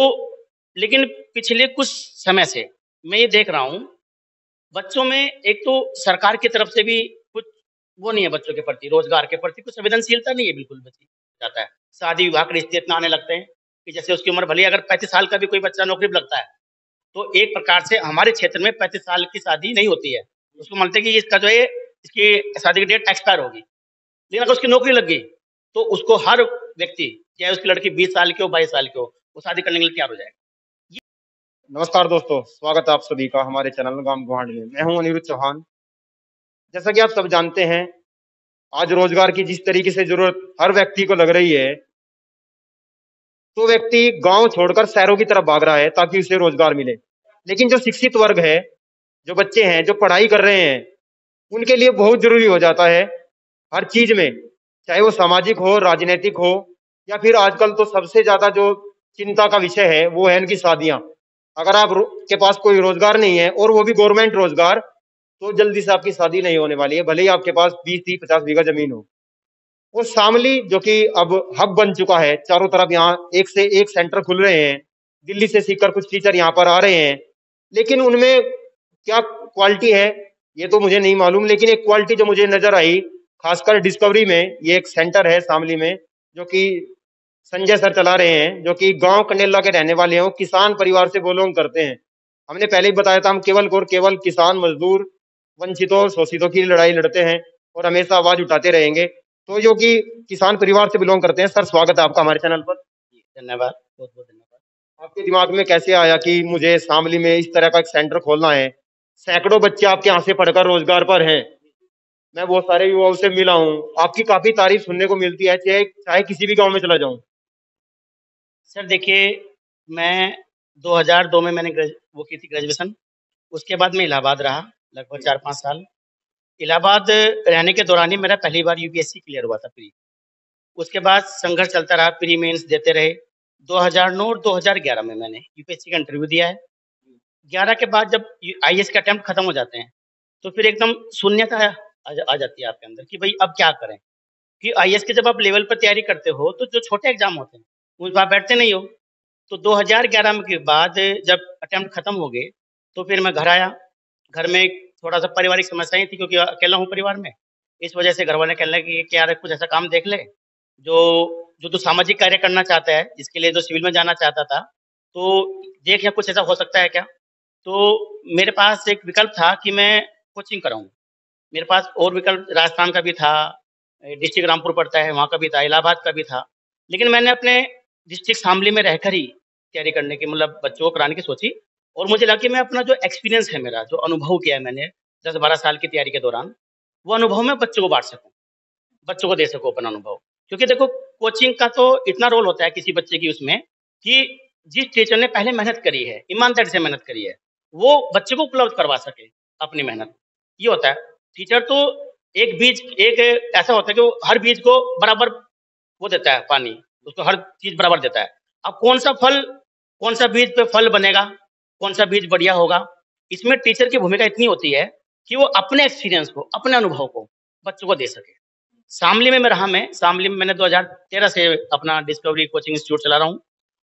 तो लेकिन पिछले कुछ समय से मैं ये देख रहा हूँ, बच्चों में एक तो सरकार की तरफ़ से भी कुछ वो नहीं है बच्चों के प्रति, रोज़गार के प्रति कुछ संवेदनशीलता नहीं है बिल्कुल बच्ची जाता है। शादी विवाह के रिश्ते इतना आने लगते हैं कि जैसे उसकी उम्र भले अगर पैंतीस साल का भी कोई बच्चा नौकरी लगता है तो एक प्रकार से हमारे क्षेत्र में पैंतीस साल की शादी नहीं होती है। उसको मानते हैं कि इसका जो है, इसकी शादी की डेट एक्सपायर होगी। लेकिन अगर उसकी नौकरी लग गई तो उसको हर व्यक्ति, चाहे उसकी लड़की बीस साल की हो, बाईस साल की हो वो शादी करने के लिए तैयार हो जाएगा। नमस्कार दोस्तों, स्वागत है आप सभी का हमारे चैनल गाँव गुहांड में। मैं हूँ अनिरुद्ध चौहान। जैसा कि आप सब जानते हैं, आज रोज़गार की जिस तरीके से ज़रूरत हर व्यक्ति को लग रही है तो व्यक्ति गाँव छोड़कर शहरों की तरफ़ भाग रहा है ताकि उसे रोज़गार मिले। लेकिन जो शिक्षित वर्ग है, जो बच्चे हैं, जो पढ़ाई कर रहे हैं, उनके लिए बहुत ज़रूरी हो जाता है हर चीज़ में, चाहे वो सामाजिक हो, राजनीतिक हो, या फिर आजकल तो सबसे ज़्यादा जो चिंता का विषय है, वो है इनकी शादियाँ। अगर आप के पास कोई रोज़गार नहीं है और वो भी गवर्नमेंट रोज़गार तो जल्दी से आपकी शादी नहीं होने वाली है, भले ही आपके पास बीस, तीस, पचास बीघा ज़मीन हो। और शामली, जो कि अब हब बन चुका है, चारों तरफ़ यहाँ एक से एक सेंटर खुल रहे हैं, दिल्ली से सीखकर कुछ टीचर यहाँ पर आ रहे हैं, लेकिन उनमें क्या क्वालिटी है, ये तो मुझे नहीं मालूम, लेकिन एक क्वालिटी जो मुझे नज़र आई, खासकर डिस्कवरी में, ये एक सेंटर है शामली में, जो कि संजय सर चला रहे हैं जो कि गाँव कनेला के रहने वाले हैं किसान परिवार से बिलोंग करते हैं। हमने पहले ही बताया था हम केवल और केवल किसान मजदूर वंचितों शोषितों की लड़ाई लड़ते हैं और हमेशा आवाज़ उठाते रहेंगे। तो जो कि किसान परिवार से बिलोंग करते हैं सर स्वागत है आपका हमारे चैनल पर। धन्यवाद बहुत बहुत धन्यवाद। आपके दिमाग में कैसे आया कि मुझे शामली में इस तरह का एक सेंटर खोलना है? सैकड़ों बच्चे आपके यहाँ से पढ़कर रोज़गार पर हैं। मैं बहुत सारे युवाओं से मिला हूँ। आपकी काफ़ी तारीफ़ सुनने को मिलती है चाहे चाहे किसी भी गाँव में चला जाऊँ। सर, देखिए, मैं 2002 में मैंने वो की थी ग्रेजुएशन। उसके बाद मैं इलाहाबाद रहा, लगभग चार पाँच साल। इलाहाबाद रहने के दौरान ही मेरा पहली बार यूपीएससी क्लियर हुआ था प्री उसके बाद संघर्ष चलता रहा प्री मेंस देते रहे। 2009 और 2011 में मैंने यूपीएससी का इंटरव्यू दिया है। 11 के बाद जब आई के अटैम्प्ट खत्म हो जाते हैं तो फिर एकदम शून्यता आ जाती है आपके अंदर कि भाई अब क्या करें? कि आई के जब आप लेवल पर तैयारी करते हो तो जो छोटे एग्ज़ाम होते हैं उस पर बैठते नहीं हो। तो 2011 के बाद जब अटैम्प्ट खत्म हो गए तो फिर मैं घर आया। घर में थोड़ा सा पारिवारिक समस्याएँ थी क्योंकि अकेला हूँ परिवार में। इस वजह से घर वाले कहने लगे कि यार कुछ ऐसा काम देख ले, जो जो तो सामाजिक कार्य करना चाहता है, जिसके लिए जो सिविल में जाना चाहता था। तो देख या कुछ ऐसा हो सकता है क्या? तो मेरे पास एक विकल्प था कि मैं कोचिंग कराऊँ। मेरे पास और विकल्प राजस्थान का भी था, डिस्ट्रिक्ट रामपुर पड़ता है, वहाँ का भी था, इलाहाबाद का भी था। लेकिन मैंने अपने डिस्ट्रिक्ट शामली में रहकर ही तैयारी करने की मतलब बच्चों को कराने की सोची। और मुझे लगा कि मैं अपना जो एक्सपीरियंस है मेरा, जो अनुभव किया है मैंने दस बारह साल की तैयारी के दौरान, वो अनुभव मैं बच्चों को बांट सकूँ, बच्चों को दे सकूँ अपना अनुभव। क्योंकि देखो कोचिंग का तो इतना रोल होता है किसी बच्चे की उसमें कि जिस टीचर ने पहले मेहनत करी है, ईमानदारी से मेहनत करी है, वो बच्चे को उपलब्ध करवा सके अपनी मेहनत। ये होता है। टीचर तो एक बीज, एक ऐसा होता है कि वो हर बीज को बराबर वो देता है पानी। उसको हर चीज़ बराबर देता है। अब कौन सा फल, कौन सा बीज पे फल बनेगा, कौन सा बीज बढ़िया होगा, इसमें टीचर की भूमिका इतनी होती है कि वो अपने एक्सपीरियंस को, अपने अनुभव को बच्चों को दे सके। शामली में मैं रहा मैं, शामली में मैंने 2013 से अपना डिस्कवरी कोचिंग इंस्टीट्यूट चला रहा हूँ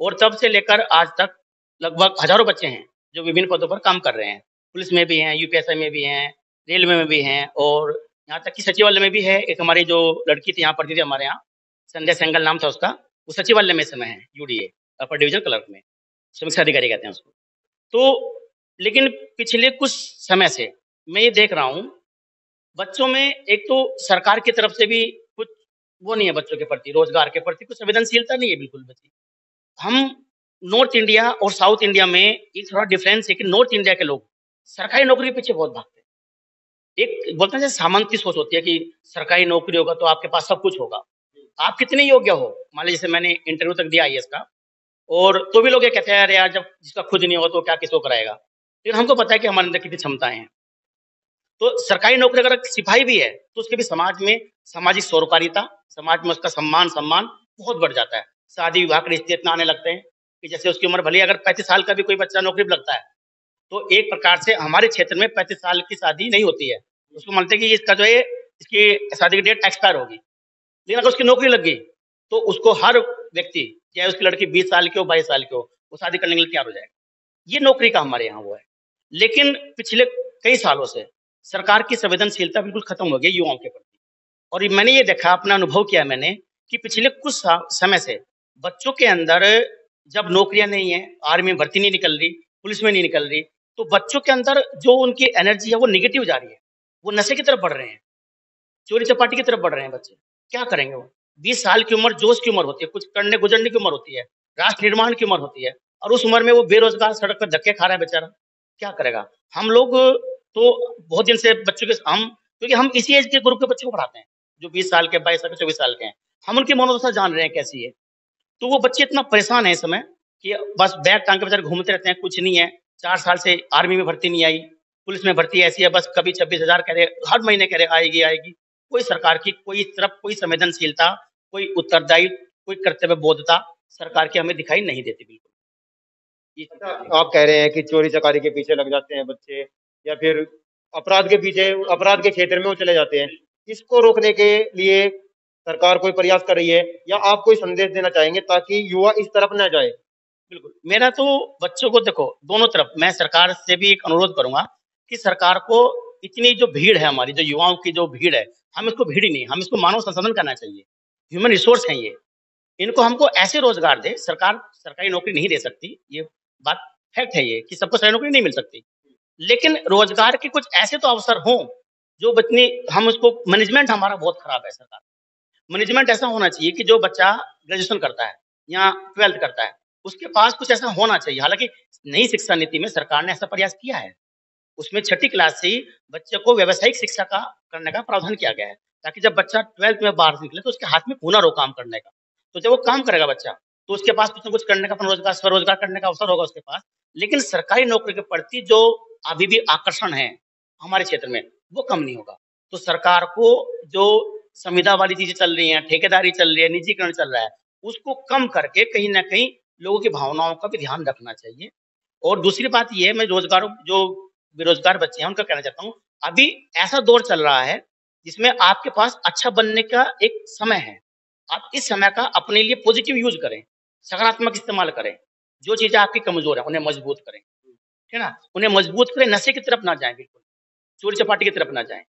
और तब से लेकर आज तक लगभग हज़ारों बच्चे हैं जो विभिन्न पदों पर काम कर रहे हैं। पुलिस में भी हैं यूपीएसआई में भी हैं, रेलवे में भी हैं और यहाँ तक कि सचिवालय में भी है। एक हमारी जो लड़की थी, यहाँ पढ़ती थी हमारे यहाँ संध्या सेंगल नाम था उसका। वो सचिवालय में समय है यूडीए अपर डिवीज़न क्लर्क में। समीक्षा अधिकारी कहते हैं उसको। तो लेकिन पिछले कुछ समय से मैं ये देख रहा हूँ, बच्चों में एक तो सरकार की तरफ़ से भी कुछ वो नहीं है बच्चों के प्रति, रोज़गार के प्रति कुछ संवेदनशीलता नहीं है बिल्कुल बच्ची। हम नॉर्थ इंडिया और साउथ इंडिया में एक थोड़ा डिफरेंस है कि नॉर्थ इंडिया के लोग सरकारी नौकरी के पीछे बहुत भागते हैं। एक बोलते हैं सामंत की सोच होती है कि सरकारी नौकरी होगा तो आपके पास सब कुछ होगा। आप कितने योग्य हो? मान लीजिए मैंने इंटरव्यू तक दिया आई का, और तो भी लोग ये कहते हैं यार यार, जब जिसका खुद नहीं होगा तो क्या किसको कराएगा? लेकिन हमको पता है कि हमारे अंदर कितनी क्षमताएँ हैं। तो सरकारी नौकरी अगर सिपाही भी है तो उसके भी समाज में सामाजिक सौरकारिता, समाज में उसका सम्मान सम्मान बहुत बढ़ जाता है। शादी विवाह के रिश्ते इतना आने लगते हैं कि जैसे उसकी उम्र भले अगर पैंतीस साल का भी कोई बच्चा नौकरी पर लगता है तो एक प्रकार से हमारे क्षेत्र में पैंतीस साल की शादी नहीं होती है। उसको मानते हैं कि इसका जो है, इसकी शादी की डेट एक्सपायर होगी। लेकिन अगर उसकी नौकरी लग गई तो उसको हर व्यक्ति, चाहे उसकी लड़की बीस साल की हो, बाईस साल की हो, वो शादी करने के लिए तैयार हो जाएगा। ये नौकरी का हमारे यहाँ वो है। लेकिन पिछले कई सालों से सरकार की संवेदनशीलता बिल्कुल खत्म हो गई युवाओं के प्रति। और मैंने ये देखा, अपना अनुभव किया मैंने, कि पिछले कुछ समय से बच्चों के अंदर जब नौकरियाँ नहीं है, आर्मी में भर्ती नहीं निकल रही, पुलिस में नहीं निकल रही तो बच्चों के अंदर जो उनकी एनर्जी है, वो निगेटिव जा रही है। वो नशे की तरफ़ बढ़ रहे हैं। चोरी चपाटी की तरफ़ बढ़ रहे हैं बच्चे। क्या करेंगे वो? बीस साल की उम्र, जोश की उम्र होती है, कुछ करने गुजरने की उम्र होती है, राष्ट्र निर्माण की उम्र होती है, और उस उम्र में वो बेरोजगार सड़क पर धक्के खा रहा है बेचारा, क्या करेगा? हम लोग तो बहुत दिन से बच्चों के, हम, क्योंकि हम इसी एज के ग्रुप के बच्चों को पढ़ाते हैं, जो बीस साल के, बाईस साल के, चौबीस साल के हैं। हम उनकी मनोदशा जान रहे हैं कैसी है। तो वो बच्चे इतना परेशान है इस समय कि बस बैग टांग के बेचारे घूमते रहते हैं, कुछ नहीं है, चार साल से आर्मी में भर्ती नहीं आई, पुलिस में भर्ती ऐसी है, बस कभी छब्बीस हज़ार कह रहे, हर महीने कह रहे, आएगी आएगी। कोई सरकार की कोई तरफ़ कोई संवेदनशीलता कोई उत्तरदायी कोई कर्तव्य बोधता सरकार की हमें दिखाई नहीं देती बिल्कुल। आप कह रहे हैं कि चोरी चकारी के पीछे लग जाते हैं बच्चे या फिर अपराध के पीछे अपराध के क्षेत्र में वो चले जाते हैं। इसको रोकने के लिए सरकार कोई प्रयास कर रही है या आप कोई संदेश देना चाहेंगे ताकि युवा इस तरफ़ न जाए? बिल्कुल। मेरा तो बच्चों को देखो दोनों तरफ़ मैं सरकार से भी एक अनुरोध करूँगा कि सरकार को इतनी जो भीड़ है हमारी, जो युवाओं की जो भीड़ है, हम इसको भीड़ ही नहीं, हम इसको मानव संसाधन करना चाहिए। ह्यूमन रिसोर्स है ये। इनको हमको ऐसे रोज़गार दे, सरकार सरकारी नौकरी नहीं दे सकती, ये बात फैक्ट है ये, कि सबको सरकारी नौकरी नहीं मिल सकती। लेकिन रोज़गार के कुछ ऐसे तो अवसर हों, जो बचनी हम उसको मैनेजमेंट हमारा बहुत खराब है सरकार। मैनेजमेंट ऐसा होना चाहिए कि जो बच्चा ग्रेजुएशन करता है, या ट्वेल्थ करता है, उसके पास कुछ ऐसा होना चाहिए। हालाँकि नई शिक्षा नीति में सरकार ने ऐसा प्रयास किया है। उसमें छठी क्लास से बच्चे को व्यवसायिक शिक्षा का करने का प्रावधान किया गया है, ताकि जब बच्चा ट्वेल्थ में बाहर निकले तो उसके हाथ में हुनर हो काम करने का। तो जब वो काम करेगा बच्चा तो उसके पास कुछ ना कुछ करने का अपना रोज़गार स्वरोजगार करने का अवसर होगा उसके पास, लेकिन सरकारी नौकरी के प्रति जो अभी भी आकर्षण है हमारे क्षेत्र में, वो कम नहीं होगा। तो सरकार को जो संविदा वाली चीज़ें चल रही हैं, ठेकेदारी चल रही है, निजीकरण चल रहा है, उसको कम करके कहीं ना कहीं लोगों की भावनाओं का भी ध्यान रखना चाहिए। और दूसरी बात यह है, मैं रोज़गार, जो बेरोजगार बच्चे हैं, उनका कहना चाहता हूँ, अभी ऐसा दौर चल रहा है जिसमें आपके पास अच्छा बनने का एक समय है। आप इस समय का अपने लिए पॉजिटिव यूज़ करें, सकारात्मक इस्तेमाल करें, जो चीज़ें आपकी कमज़ोर है, उन्हें मज़बूत करें, ठीक है ना? उन्हें मज़बूत करें, नशे की तरफ़ ना जाए, बिल्कुल, चोरी चपाटी की तरफ़ ना जाए।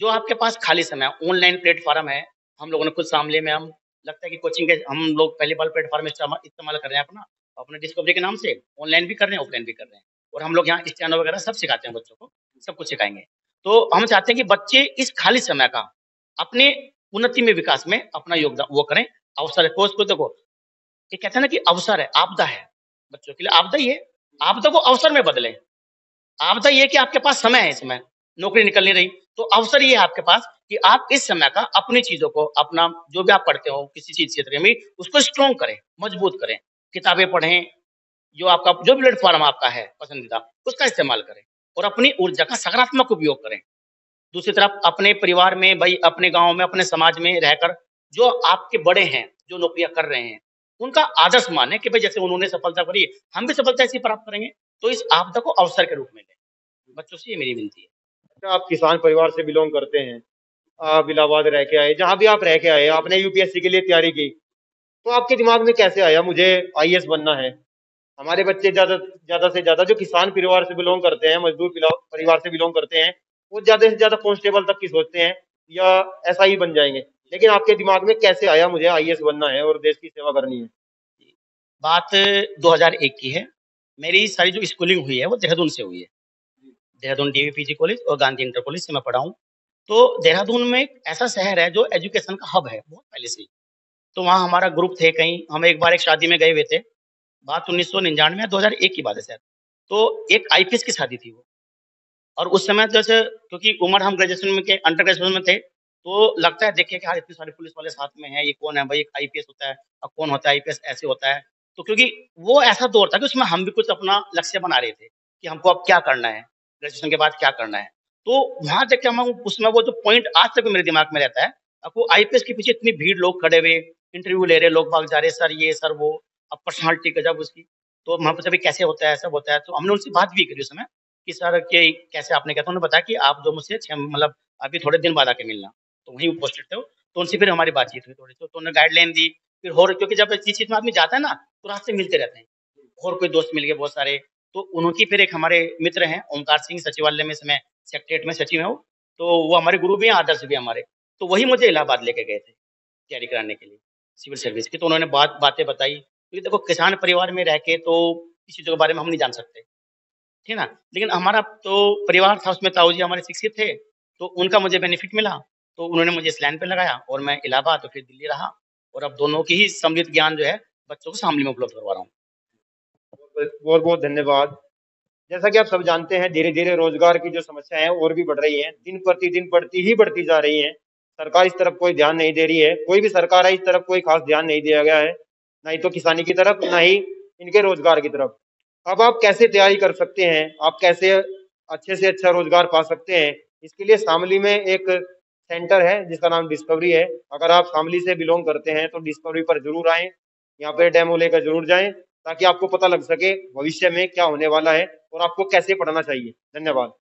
जो आपके पास खाली समय ऑनलाइन प्लेटफॉर्म है, हम लोगों ने खुद सामने में, हम लगता है कि कोचिंग के, हम लोग पहली बार प्लेटफॉर्म इस्तेमाल कर रहे हैं अपना, अपने डिस्कवरी के नाम से ऑनलाइन भी कर रहे हैं ऑफलाइन भी कर रहे हैं। और हम लोग यहाँ स्टैंड वगैरह सब सिखाते हैं बच्चों को, सब कुछ सिखाएँगे। तो हम चाहते हैं कि बच्चे इस खाली समय का अपने उन्नति में विकास में अपना योगदान वो करें। अवसर है को देखो, ये कहते हैं ना कि अवसर है, आपदा है। बच्चों के लिए आपदा ही है। आपदा को अवसर में बदले। आपदा ये कि आपके पास समय है इसमें नौकरी निकल नहीं रही। तो अवसर ये है आपके पास कि आप इस समय का अपनी चीज़ों को, अपना जो भी आप पढ़ते हो किसी चीज़ क्षेत्र में, उसको स्ट्रॉन्ग करें, मज़बूत करें। किताबें पढ़ें जो आपका जो प्लेटफॉर्म आपका है पसंदीदा उसका इस्तेमाल करें और अपनी ऊर्जा का सकारात्मक उपयोग करें। दूसरी तरफ़ अपने परिवार में भाई अपने गाँव में अपने समाज में रहकर जो आपके बड़े हैं जो नौकरियाँ कर रहे हैं उनका आदर्श माने कि भाई जैसे उन्होंने सफलता करी हम भी सफलता ऐसी प्राप्त करेंगे तो इस आपदा को अवसर के रूप में लें। बच्चों से ये मेरी विनती है। अच्छा, आप किसान परिवार से बिलोंग करते हैं आप इलाहाबाद रह के आए जहाँ भी आप रह के आए आपने यूपीएससी के लिए तैयारी की तो आपके दिमाग में कैसे आया मुझे आई बनना है? हमारे बच्चे ज़्यादा ज़्यादा से ज़्यादा, जो किसान परिवार से बिलोंग करते हैं, मजदूर परिवार से बिलोंग करते हैं, वो ज़्यादा से ज़्यादा कॉन्स्टेबल तक की सोचते हैं, या ऐसा ही बन जाएँगे। लेकिन आपके दिमाग में कैसे आया मुझे आई बनना है और देश की सेवा करनी है? बात 2001 की है। मेरी सारी जो स्कूलिंग हुई है, वो देहरादून से हुई है। देहरादून डी डीवीपीजी कॉलेज और गांधी इंटर कॉलेज से मैं पढ़ा हूँ। तो देहरादून में एक ऐसा शहर है जो एजुकेशन का हब है, बहुत पहले से तो वहाँ हमारा ग्रुप थे कहीं, हम एक बार एक शादी में गए हुए थे। बात उन्नीस सौ निन्यानवे दो हज़ार एक की बात है सर। तो एक आईपीएस की शादी थी वो। और उस समय जैसे क्योंकि उम्र हम ग्रेजुएशन में के अंडर ग्रेजुएशन में थे तो लगता है देखिए कि हाँ इतनी सारी पुलिस वाले साथ में है, ये कौन है? भाई एक आईपीएस होता है और कौन होता है? आईपीएस ऐसे होता है। तो क्योंकि वो ऐसा दौर था कि उसमें हम भी कुछ अपना लक्ष्य बना रहे थे कि हमको अब क्या करना है ग्रेजुएशन के बाद क्या करना है। तो वहाँ देख के हम उसमें वो जो पॉइंट आज तक मेरे दिमाग में रहता है आपको आईपीएस के पीछे इतनी भीड़, लोग खड़े हुए इंटरव्यू ले रहे, लोग भाग जा रहे, सर ये, सर वो। अब पर्सनैलिटी गजब उसकी। तो वहाँ पर कैसे होता है सब होता है तो हमने उनसे बात भी करी उस समय कि, सर, के कैसे आपने कहता उन्होंने बताया कि आप जो मुझसे मतलब अभी थोड़े दिन बाद आके मिलना। तो वहीं पोस्टेड थे तो उनसे फिर हमारी बातचीत हुई थोड़ी तो उन्होंने गाइडलाइन दी। फिर हो क्योंकि जब जिस चीज़ में आदमी जाता है ना तो रास्ते मिलते रहते हैं। और कोई दोस्त मिल गए बहुत सारे। तो उनकी फिर एक हमारे मित्र हैं ओमकार सिंह, सचिवालय में समय सेक्रेटरीट में सचिव है वो। तो वो हमारे गुरु भी हैं, आदर्श भी हमारे। तो वही मुझे इलाहाबाद लेके गए थे, तैयारी कराने के लिए सिविल सर्विस की। तो उन्होंने बात, बातें बताई। क्योंकि देखो, किसान परिवार में रह के तो किसी चीज़ों के बारे में हम नहीं जान सकते। ठीक ना? लेकिन हमारा तो परिवार था, उसमें ताऊ जी हमारे शिक्षित थे तो उनका मुझे बेनिफिट मिला। तो उन्होंने मुझे इस लाइन पर लगाया और मैं इलाहाबाद तो फिर दिल्ली रहा और अब दोनों की ही सम्मिलित ज्ञान जो है, बच्चों को सामने में उपलब्ध करवा रहा हूँ। बहुत बहुत धन्यवाद। जैसा कि आप सब जानते हैं धीरे धीरे रोज़गार की जो समस्या है, और भी बढ़ रही है। दिन प्रतिदिन बढ़ती ही बढ़ती जा रही है। सरकार इस तरफ़ कोई ध्यान नहीं दे रही है। कोई भी सरकार है, इस तरफ़ कोई खास ध्यान नहीं दिया गया है। ना ही तो किसानी की तरफ़, ना ही इनके रोज़गार की तरफ़। अब आप कैसे तैयारी कर सकते हैं? आप कैसे अच्छे से अच्छा रोज़गार पा सकते हैं? इसके लिए शामली में एक सेंटर है, जिसका नाम डिस्कवरी है। अगर आप शामली से बिलोंग करते हैं तो डिस्कवरी पर ज़रूर आए। यहाँ पे डेमो लेकर ज़रूर जाए, ताकि आपको पता लग सके भविष्य में क्या होने वाला है और आपको कैसे पढ़ना चाहिए। धन्यवाद।